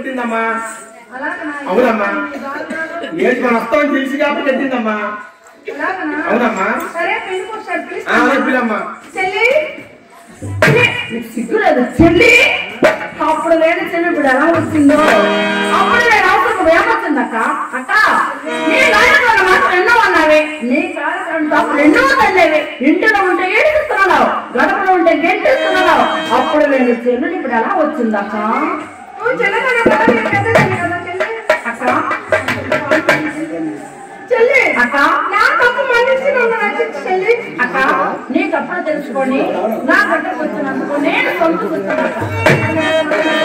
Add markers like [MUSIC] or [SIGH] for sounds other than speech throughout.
కట్టిందమ్మా అలాగనా? అవునమ్మా. ఏంటి మన వస్తామని తెలిసి కాబట్టి కట్టిందమ్మా అలాగనా? అవునమ్మా. పిల్లమ్మా చెల్లి? అప్పుడు లేని చెల్లి ఇప్పుడు ఎలా వచ్చిందో అప్పుడు నేను అవసరం ఏమవుతుందక్క అక్క నీ నాయకుడు మాత్రం ఎన్నో అన్నావే. నీ కార్యక్రమం అప్పుడు ఎన్నో తల్లేవి. ఇంటిలో ఉంటే ఏడిస్తున్నావు గడపలో ఉంటే గెంటిస్తున్నావు. అప్పుడు నేను చెల్లుని ఇప్పుడు ఎలా వచ్చిందక్క? నా తప్పు తెలుసుకొని నా గడ్డకు వచ్చినందుకు నేను సంతోషిస్తాను అక్క.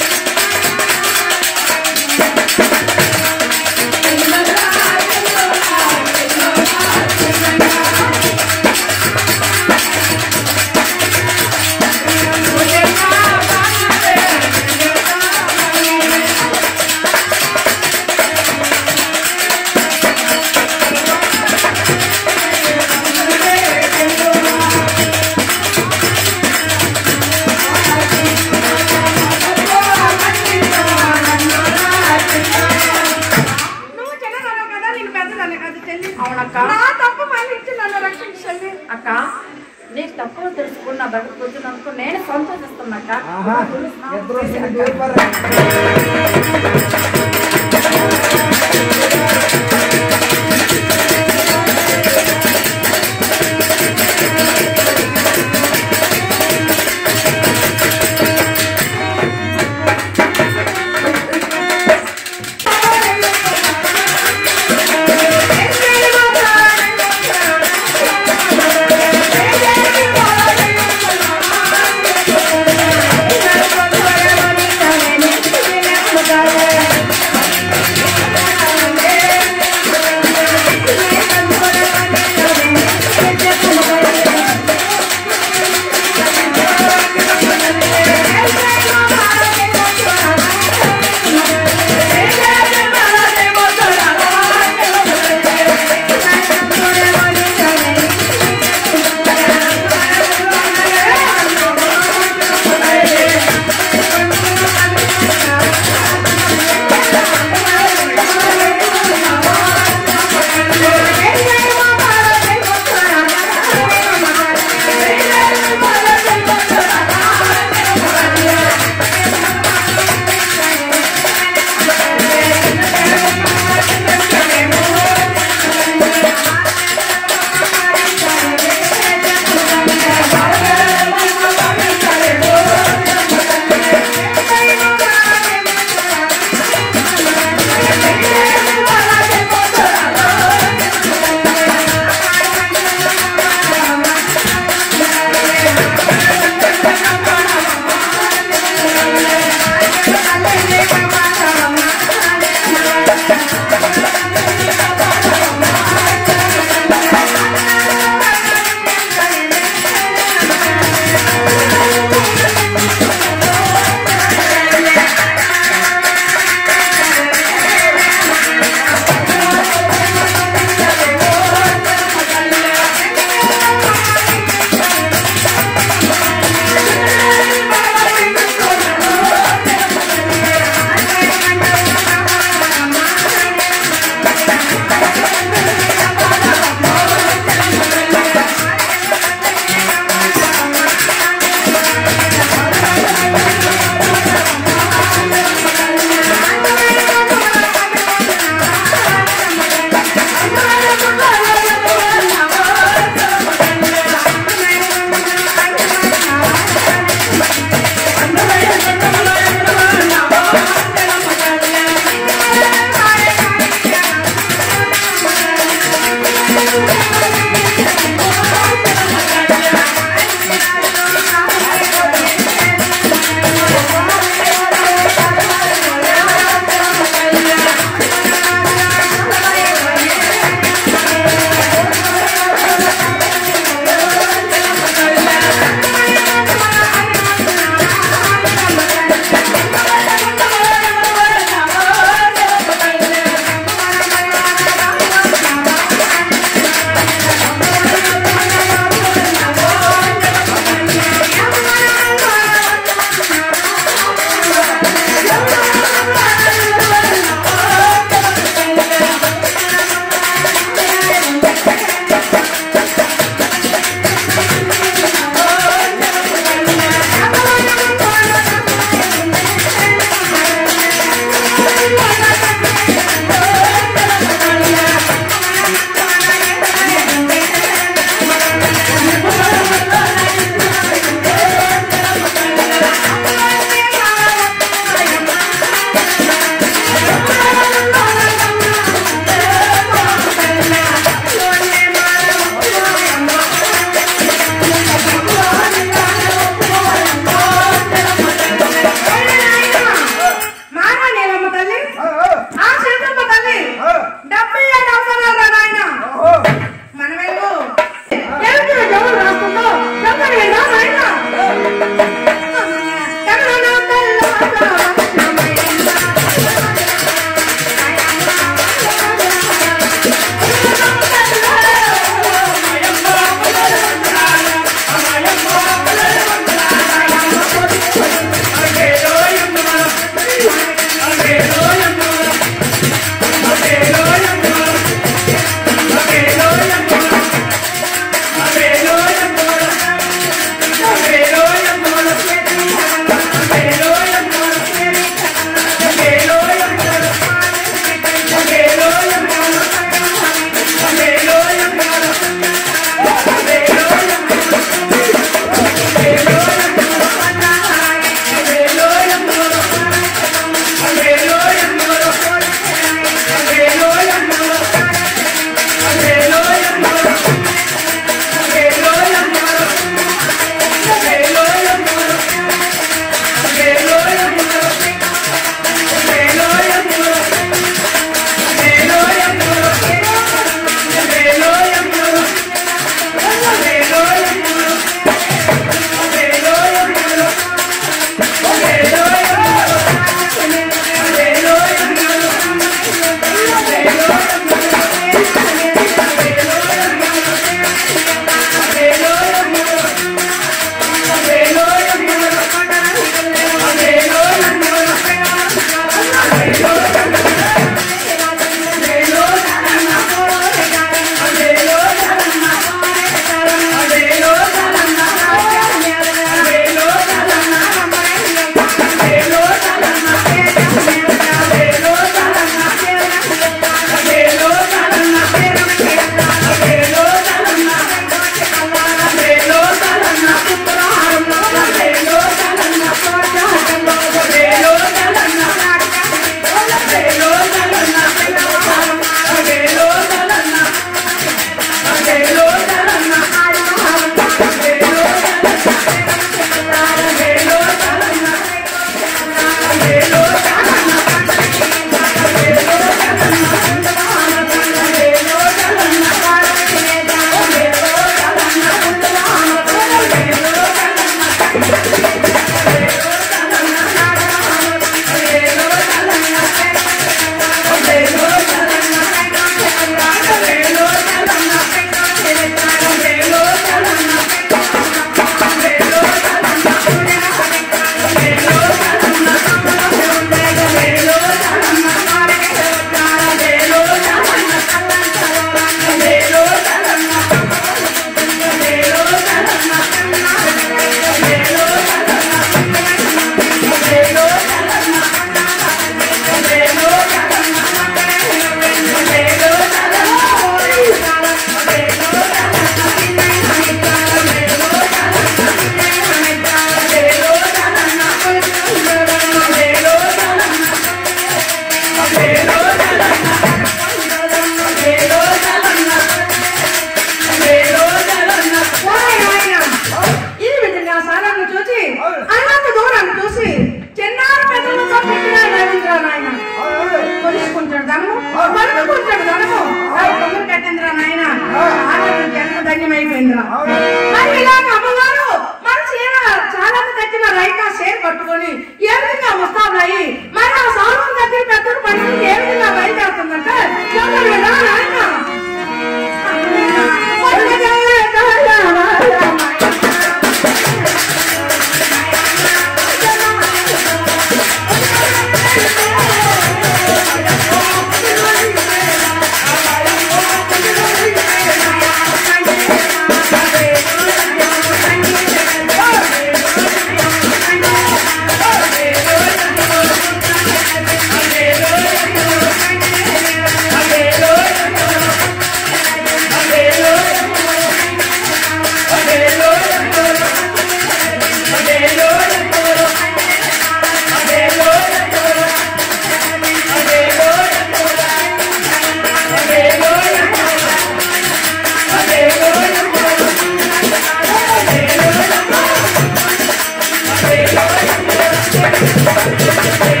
Thank you.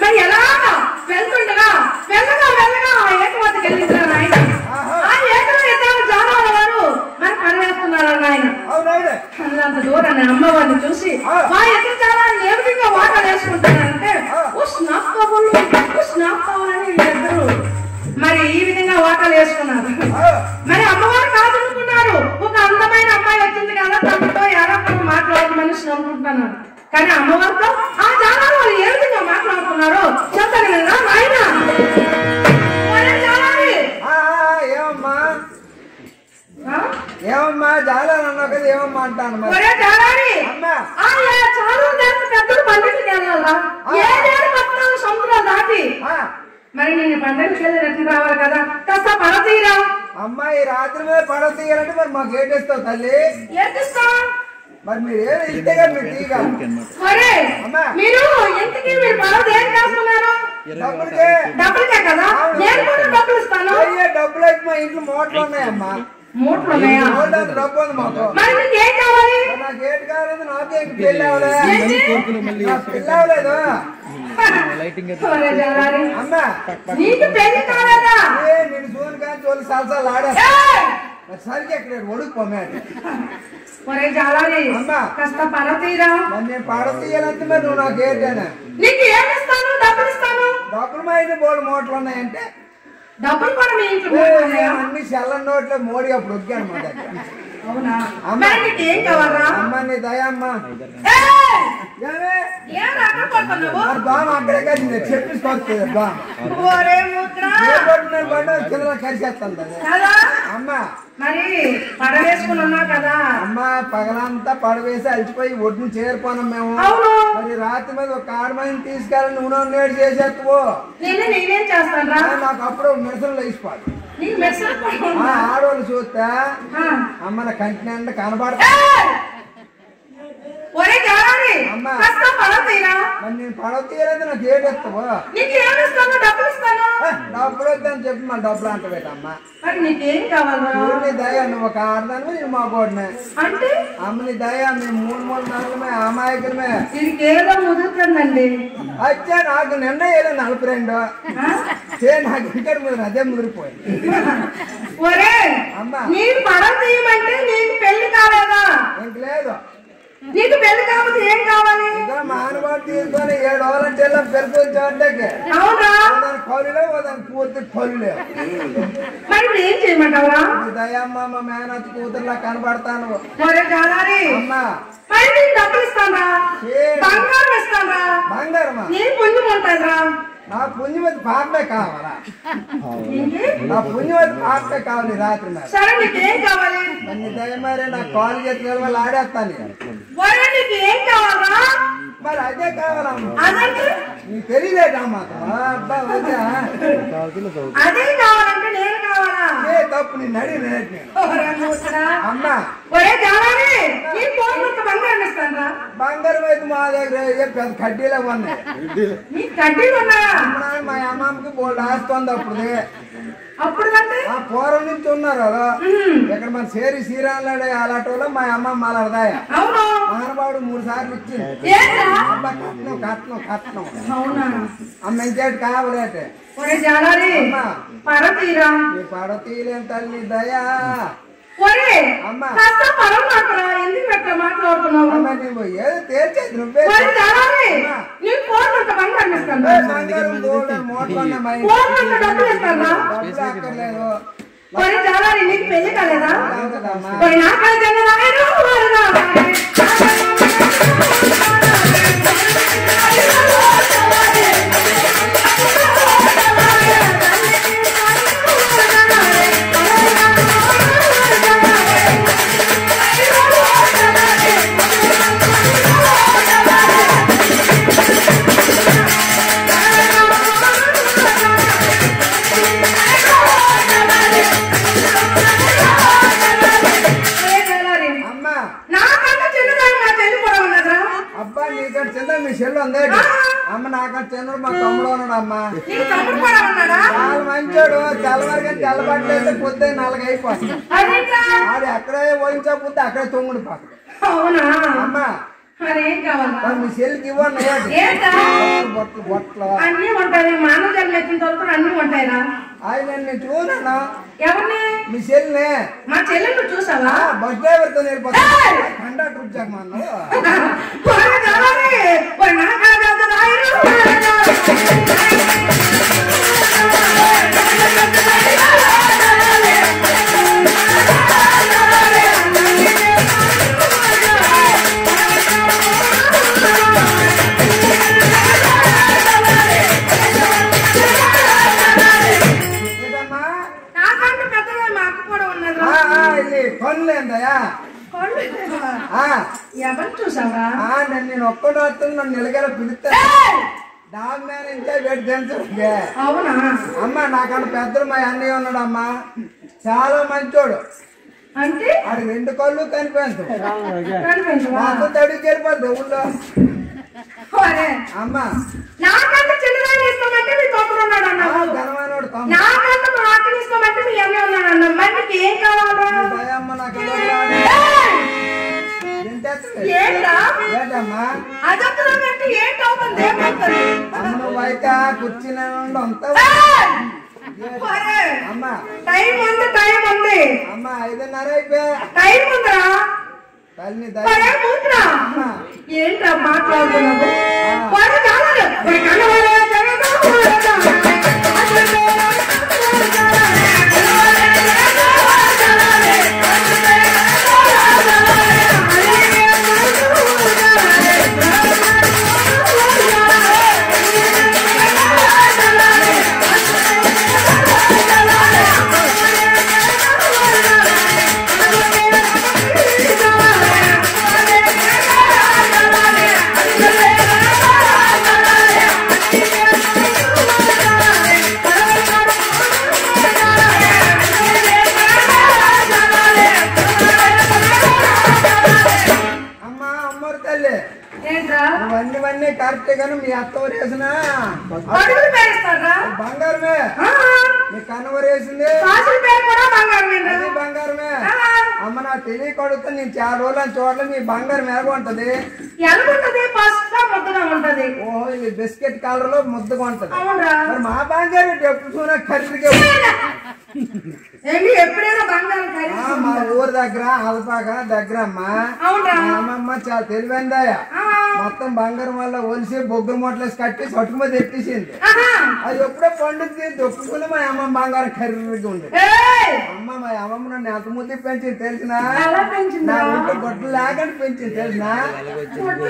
మరి ఎలాగా వెళ్తుండగా వెళ్ళగా వెళ్ళగా ఆ ఏకవతకి వెళ్ళింటారు ఆయన ఆ ఏకలో ఇద్దరు జానాల వారు మరి పనివేస్తున్నారు ఆయన అంత దూరాన్ని అమ్మవారిని చూసి మా ఎక్కడ చాలా ఏ విధంగా వాటర్ వేసుకుంటున్నారంటే ఉష్ణాపవులు ఉష్ణాపవులు అని వీళ్ళిద్దరూ మరి ఈ విధంగా వాటలు వేసుకున్నారు. మరి అమ్మవారు కాదనుకున్నారు. ఒక అందమైన అమ్మాయి వచ్చింది కదా తనతో ఎవరొకరు మాట్లాడే మనిషిని అనుకుంటున్నారు. కానీ అమ్మవారితో ఆ మాట్లాడుతున్నారో చెప్తాను కదా ఆయన. ఏమమ్మా? ఏమమ్మా? జాలన్నావు కదా ఏమమ్మా అంటాను పెద్దలు సముద్రం దాటి? మరి నేను రావాలి కదా. కాస్త పడతీరా అమ్మా ఈ రాత్రి మీద పడవ తీయాలంటే మరి మాకు ఏటిస్తావు తల్లి? ఏపిస్తా మరి మీరు ఏం ఇస్తే కదా మీరు తీయగలరు ఒరే అమ్మా. మీరు ఇంతకీ మీరు పడవ ఏం చేస్తున్నారు డబ్బులకే. డబ్బులకే కదా? నేను కూడా డబ్బులు ఇస్తాను. అయ్యే డబ్బులు అయితే మా ఇంట్లో మోటార్లు ఉన్నాయమ్మా. మూట్లు ఉన్నాయా? డబ్బు ఉంది మాకు. మరి మీకు ఏం కావాలి? నాకు పెళ్ళి అవ్వలేదు పెళ్ళి అవ్వలేదు. జలారి, అమ్మా. నీకు పెళ్ళి ఏ నేను చూని కానీ చూసి సలసాలు ఆడేస్తా. ఏయ్! సరికి ఎక్కడ ఒడుకు పొమ్మాడు ఒరే జాలారి అమ్మా. కాస్త పడతీరా. మరి నేను మరి నువ్వు నాకు ఏంటనే నీకు ఏమి ఇస్తాను? డబ్బులు ఇస్తాను? డబ్బులు మా ఇంటి బోర్డు ఉన్నాయంటే? డబ్బులు కూడా మీ ఇంట్లో అన్ని నోట్లో మోడీ అప్పుడు మా దగ్గర. అవునా? అమ్మా. మరి నీకు ఏం! కావాలా అమ్మ నీ దయమ్మ అక్కడ అక్కడే కదా అమ్మ. మరి పడవేసుకుని ఉన్నావు కదా? అమ్మ పగలంతా పడవేసి అలసిపోయి ఒడ్డును చేరిపోనాం మేము. మరి రాత్రి మీద ఒక ఆడమని తీసుకెళ్ళి నూనె నేడు చేసేస్తావు నేను చేస్తాను నాకు అప్పుడు మిడసలు లేచిపోదు ఆడవాళ్ళు చూస్తే అమ్మ నా కంటి నిండా కనబడతా. ఒరే జారాని అమ్మా. కాస్త పడ తీరా మరి నేను పడవ తీయలేదు నాకు ఏడెత్తావు నీకు ఏమి ఇస్తాను డబ్బులు ఇస్తాను డబ్బులు వద్దని చెప్పి మా డబ్బులు అంట పెట్టమ్మా మరి నీకేం కావాలా ఊరిని దయ నువ్వు ఒక ఆడదాను నేను మా కోడినే. అంటే? అమ్మని దయ మేము మూడు మూడు నెలలమే అమాయకులమే. దీనికి ఏదో ముదురుతుందండి. వచ్చా నాకు నిన్న ఏదో నలభై రెండు? చే నాకు ఇంకా ముదిరి అదే ముదిరిపోయింది. ఒరే అమ్మా. నీకు పడ తీయమంటే నీకు పెళ్ళి కాలేదా? లేదు. నీకు పెళ్ళి కాకపోతే ఏం కావాలి? మానవాడు తీసుకొని ఏడు అవునా? దాని కొలులే దాని పూర్తి కొలులే మరి ఇప్పుడు ఏం చేయమంటావురా? దయమ్మ మా మేనత్ కూతురులా కనబడతాను. ఒరే అమ్మా. మరి డబ్బులు బంగారం ఇస్తానా బంగారమా? నేను ఉంటుందిరా నా పుణ్యవతి పాపే కావాలా? నా పుణ్యవతి పాపే కావాలి రాత్రి మరి సరే నీకు ఏం కావాలి? మరి దయమారే నా కాలు చేతుల వల్ల ఆడేస్తాను నీకు ఏం కావాలా? మరి అదే కావాలమ్మా నీకు తెలియలేదమ్మా అబ్బా అదే కావాలంటే నేను కావాలా? ఏ తప్పు నేను. అడిగి. అమ్మా ఒరే జాలారి నీ ఫోన్ కొత్త బంగారం అయితే మా దగ్గర పెద్ద కడ్డీలే ఉన్నాయి. మా అమ్మమ్మకి బోల్డ్ ఆస్తుంది అప్పుడు. అప్పుడు అంటే? ఆ పూర్వం నుంచి ఉన్నారు. ఇక్కడ మన సేరి శ్రీరాములాడే అలాంటి వాళ్ళు మా అమ్మమ్మ అలాడదాయ అవును. మహానుభావుడు మూడు సార్లు ఇచ్చింది కట్నం కట్నం అమ్మ ఇంకేటి కావాలంటే అమ్మా. నీ పడతీలేం తల్లి దయా. ఒరే అమ్మా. కాస్త పరం మాత్రా ఎందుకు పెట్ట మాట్లాడుతున్నావు? అమ్మ నువ్వు ఏదో తేల్చేది నువ్వే. ఒరే ఫోన్ మోటార్. [LAUGHS] ఫోన్ డబ్బులు ఇస్తానా? ఒరే నీకు పెళ్ళి కాలేదా. ఒరే నాకైతే చాలా మంచోడు తెల్లవారిగా తెల్లబట్టలేదు పొద్దున్న నాలుగు అయిపోతుంది. అది అక్కడే పోయించకపోతే అక్కడే అమ్మ. మరి మీ చెల్లికి ఇవ్వండి ఏంటా బొట్లు బొట్లు అన్ని ఉంటాయి మానవ జన్మ ఎత్తిన అన్ని ఉంటాయిరా? ఆయన నేను చూడను? ఎవరిని? మీ చెల్లిని. మా చెల్లెలు చూసావా? బస్ డ్రైవర్తో కండక్టర్ వచ్చాక మన వాడు ఎవరు చూసావా ఆ, నేను నేను ఒక్కడు వస్తుంది నన్ను నిలగల పిలుస్తా! డాబ్ మీద ఇంకా పెట్టి తెలుసు అవునా? అమ్మ నాకన్నా పెద్దలు మా అన్నయ్య ఉన్నాడు అమ్మా చాలా మంచోడు. అంటే? ఆడు రెండు కళ్ళు కనిపించు? మొత్తం తడికి వెళ్ళిపోద్ది ఊళ్ళో. అమ్మ. నాకంటే చిన్నదాన్ని ఇస్తామంటే మీ తమ్ముడు ఉన్నాడు ఆ, అన్నావు ఘనమైనోడు తమ్ముడు. నాకంటే మా అక్కని ఇస్తామంటే మీ అన్న ఉన్నాడు అన్నావు. మరి నీకు ఏం కావాలా దయమ్మ నాకు అయితే కుర్చీనే అమ్మ. టైం ఉంది టైం ఉంది. అమ్మ ఐదున్నర అయిపోయా. టైం ఉందిరా. ఏంట్రా మాట్లాడుతున్నావు? తెలియకొడుతుంది నేను చాలా రోజులు చూడలేదు మీ బంగారం ఎలాగ ఉంటుంది. ఎలాగుంటది? ఫస్ట్గా ముద్దగా ఉంటది. ఓ ఇది బిస్కెట్ కలర్లో ముద్దగా ఉంటది. అవునరా. మరి మా బంగారం ఎప్పుడు ఖరీదుగా ఏంటి ఎప్పుడైనా బంగారం ఆ, ఖరీదు మా ఊరు దగ్గర అల్పాక దగ్గర అమ్మ. అవునరా. మా అమ్మమ్మ చాలా తెలివైందాయ. మొత్తం బంగారం వల్ల ఒలిసి బొగ్గులు మొట్లేసి కట్టేసి అటుకు మీద ఎట్టేసింది. అది ఎప్పుడో పండుద్ది దొక్కుకుని మా అమ్మ బంగారం ఖరీదుగా ఉంది ఏయ్! అమ్మ మా అమ్మమ్మ నన్ను ఎంత ముద్దు పెంచింది తెలిసినా? నా గొడ్లు లేకుండా పెంచింది తెలిసినా. చిన్నప్పుడు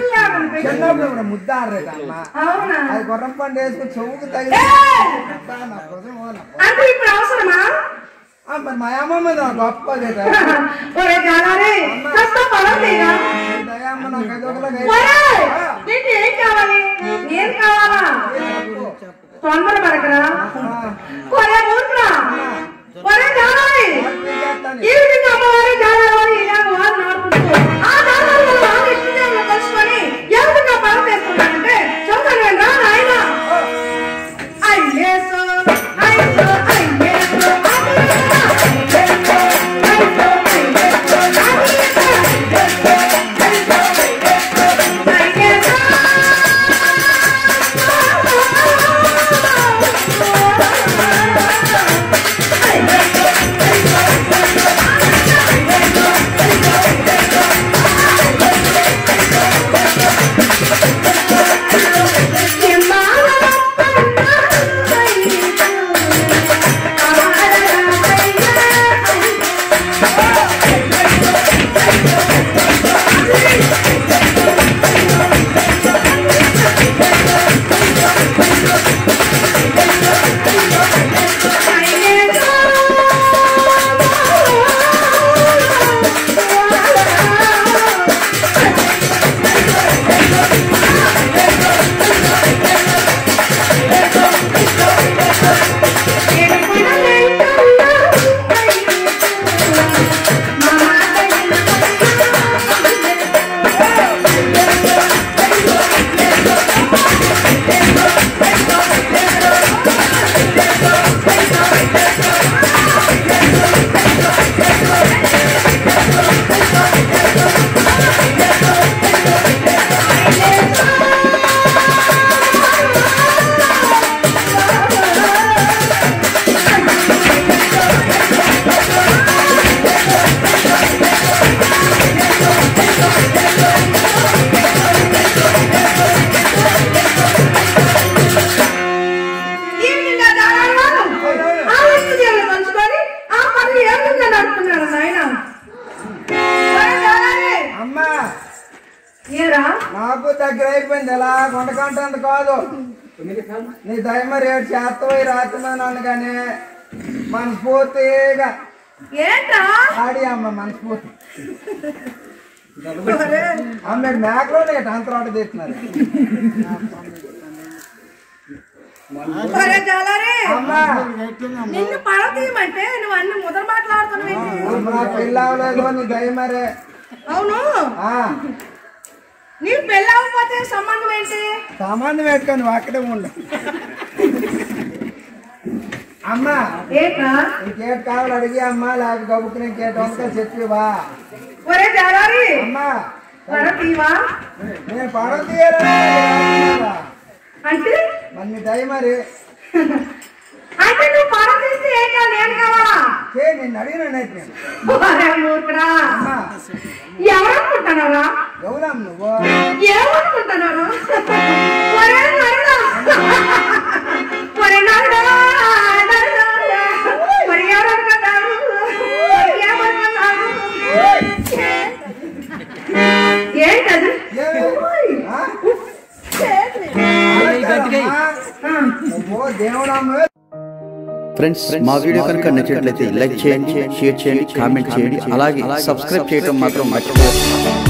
ఇప్పుడు ముద్ద ఆడలేదు అమ్మ అవునా అది గుర్రం పండు వేసుకుని చెవుకు తగిలి ఏయ్! అబ్బా, నా కోసం ఓ నా కోసం. అంటే ఇప్పుడు అవసరమా ఆ, మరి మా అమ్మమ్మ నా గొప్ప చేత ఒరే జాలారి కాస్త పొలం తీరా దయమ్మ నాకు అది ఒకలాగా ఒరే అయిపోయింది. ఆ, నీకు ఏం కావాలి ఏం కావాలా తొందర పడకరా ఏంట్రా? ఆడి అమ్మ మనస్ఫూర్తి. నిన్ను పడతీయమంటే నువ్వు అన్ని ముద్ర మాట్లాడుతున్నావు నా పెళ్ళి అవ్వలేదు నీ దయమరే అవును. పెళ్ళి అవ్వకపోతే సంబంధం ఏంటి? పెట్టుకొని నువ్వు అక్కడే ఉండు. అమ్మా ఏంట్రా? ఇంకేటి కావాలి అడిగి అమ్మా లేక గబుకు ఇంకేటి? వంకలు చెప్పివా ఒరే జాలారి అమ్మా. నేను తీయాలని అంటే? మరి నీ దయ మరి. అంటే నువ్వు పడ తీస్తే ఏం కావాలా? చే నిన్ను అడిగినట్టు నేను. ఎవరనుకుంటున్నారా? ఎవరమ్మ నువ్వు? ఏమనుకుంటున్నారు ఫ్రెండ్స్ మా వీడియో కనుక నచ్చినట్లయితే లైక్ చేయండి షేర్ చేయండి కామెంట్ చేయండి అలాగే సబ్స్క్రైబ్ చేయడం మాత్రం మర్చిపోవద్దు.